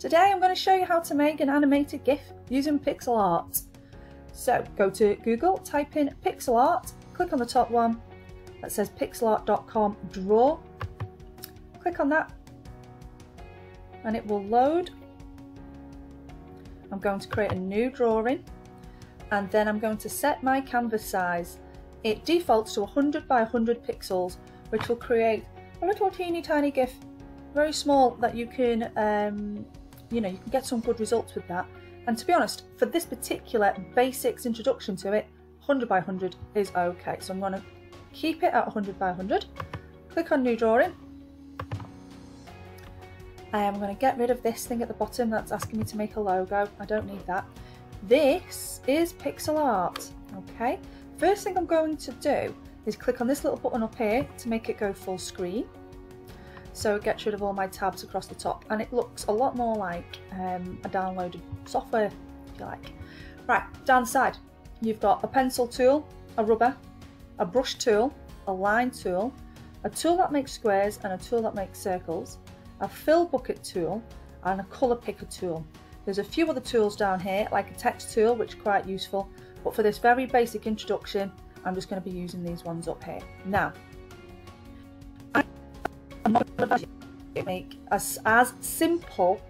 Today I'm going to show you how to make an animated GIF using Pixilart. So go to Google, type in Pixilart, click on the top one that says pixilart.com draw, click on that and it will load. I'm going to create a new drawing and then I'm going to set my canvas size. It defaults to 100 by 100 pixels which will create a little teeny tiny GIF, very small that you can, um, you know, you can get some good results with that. And to be honest, for this particular basics introduction to it, 100 by 100 is okay. So I'm going to keep it at 100 by 100, click on new drawing. I'm going to get rid of this thing at the bottom that's asking me to make a logo. I don't need that. This is Pixilart, okay? First thing I'm going to do is click on this little button up here to make it go full screen. So it gets rid of all my tabs across the top and it looks a lot more like um, a downloaded software, if you like. Right, down the side, you've got a pencil tool, a rubber, a brush tool, a line tool, a tool that makes squares and a tool that makes circles, a fill bucket tool and a colour picker tool. There's a few other tools down here like a text tool which are quite useful but for this very basic introduction I'm just going to be using these ones up here. Now, make as, as simple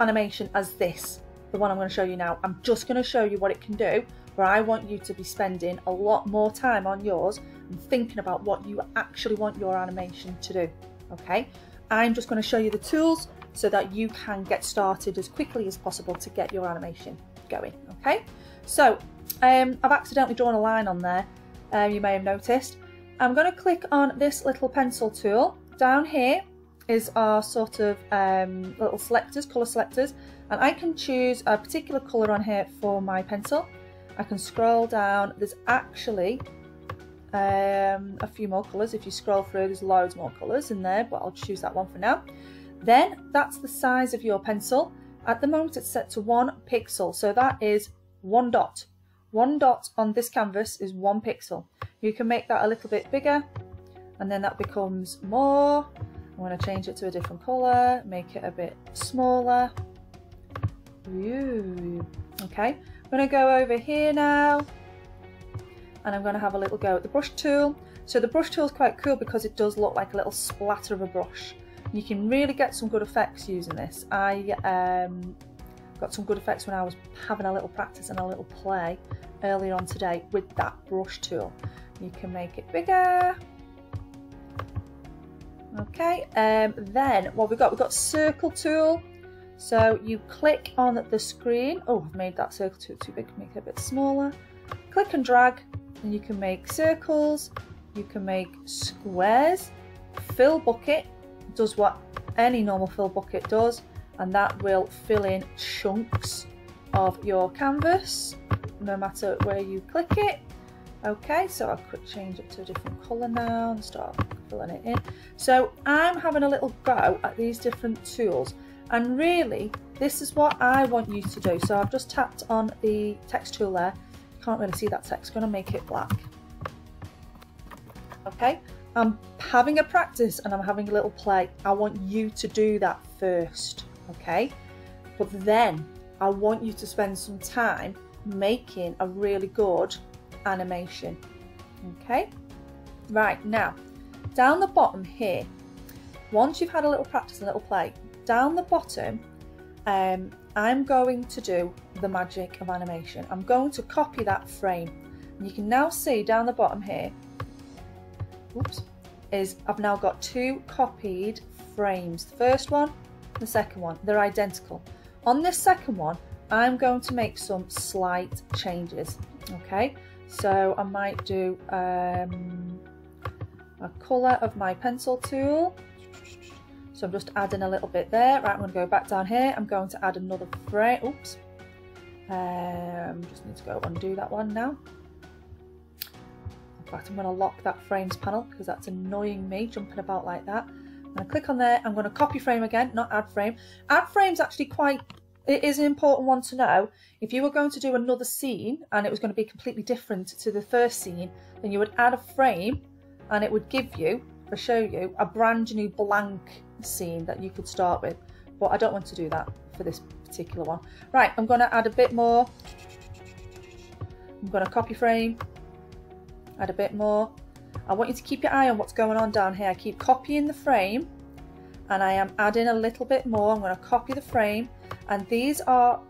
animation as this, the one I'm going to show you now. I'm just going to show you what it can do, where I want you to be spending a lot more time on yours and thinking about what you actually want your animation to do, okay? I'm just going to show you the tools so that you can get started as quickly as possible to get your animation going, okay? So um, I've accidentally drawn a line on there, uh, you may have noticed. I'm going to click on this little pencil tool. Down here is our sort of um, little selectors, colour selectors, and I can choose a particular colour on here for my pencil. I can scroll down, there's actually um, a few more colours. If you scroll through, there's loads more colours in there, but I'll choose that one for now. Then that's the size of your pencil. At the moment it's set to one pixel, so that is one dot. One dot on this canvas is one pixel. You can make that a little bit bigger and then that becomes more. I'm going to change it to a different colour, make it a bit smaller. Ooh. Okay, I'm going to go over here now and I'm going to have a little go at the brush tool. So the brush tool is quite cool because it does look like a little splatter of a brush. You can really get some good effects using this. I um, got some good effects when I was having a little practice and a little play earlier on today with that brush tool. You can make it bigger. Okay, um, then what we've got, we've got circle tool. So you click on the screen. Oh, I've made that circle too, too big, make it a bit smaller. Click and drag and you can make circles, you can make squares. Fill bucket does what any normal fill bucket does and that will fill in chunks of your canvas no matter where you click it. Okay, so I could change it to a different colour now and start filling it in. So I'm having a little go at these different tools and really this is what I want you to do. So I've just tapped on the text tool there. Can't really see that text, going to make it black. Okay, I'm having a practice and I'm having a little play. I want you to do that first, okay? But then I want you to spend some time making a really good animation. Okay, right now, down the bottom here, once you've had a little practice, a little play, down the bottom, um, I'm going to do the magic of animation. I'm going to copy that frame. And you can now see down the bottom here, whoops, is I've now got two copied frames. The first one, the second one, they're identical. On this second one, I'm going to make some slight changes, okay? So I might do um, a colour of my pencil tool. So I'm just adding a little bit there. Right, I'm going to go back down here. I'm going to add another frame. Oops. Um, just need to go undo that one now. In fact, I'm going to lock that frames panel because that's annoying me jumping about like that. To click on there. I'm going to copy frame again, not add frame. Add frame's actually quite it is an important one to know. If you were going to do another scene and it was going to be completely different to the first scene, then you would add a frame and it would give you, or show you, a brand new blank scene that you could start with. but I don't want to do that for this particular one. Right, I'm going to add a bit more. I'm going to copy frame, add a bit more. I want you to keep your eye on what's going on down here. Keep copying the frame and I am adding a little bit more. I'm going to copy the frame and these are,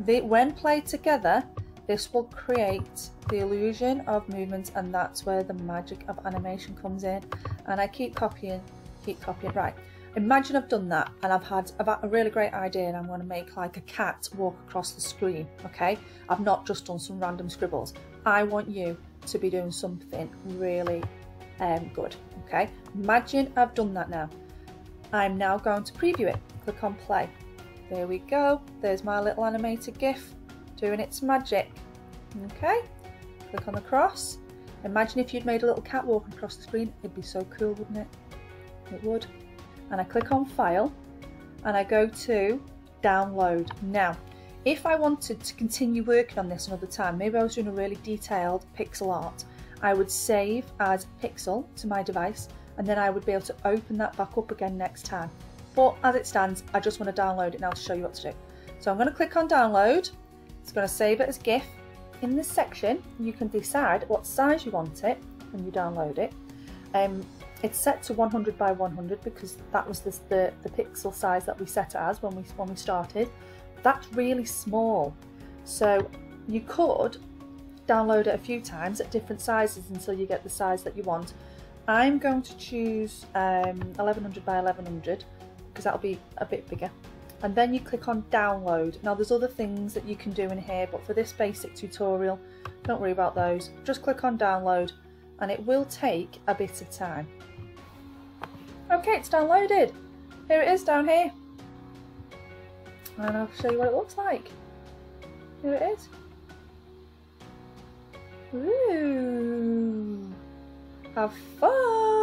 the, when played together, this will create the illusion of movement and that's where the magic of animation comes in. And I keep copying, keep copying. Right, imagine I've done that and I've had a really great idea and I'm going to make like a cat walk across the screen, okay? I've not just done some random scribbles. I want you to be doing something really um, good, okay? Imagine I've done that now. I'm now going to preview it. Click on play. There we go. There's my little animated GIF doing its magic. Okay, click on the cross. Imagine if you'd made a little cat walking across the screen. It'd be so cool, wouldn't it? It would. And I click on File and I go to Download. Now, if I wanted to continue working on this another time, maybe I was doing a really detailed pixel art, I would save as pixel to my device and then I would be able to open that back up again next time. But as it stands, I just want to download it now to show you what to do. So I'm going to click on download. It's going to save it as GIF. In this section, you can decide what size you want it when you download it. Um, it's set to 100 by 100 because that was the, the, the pixel size that we set it as when we, when we started. That's really small. So you could download it a few times at different sizes until you get the size that you want. I'm going to choose um, 1100 by 1100 because that'll be a bit bigger. And then you click on download. Now there's other things that you can do in here, but for this basic tutorial, don't worry about those. Just click on download and it will take a bit of time. Okay, it's downloaded. Here it is down here. And I'll show you what it looks like. Here it is. Ooh. Have fun!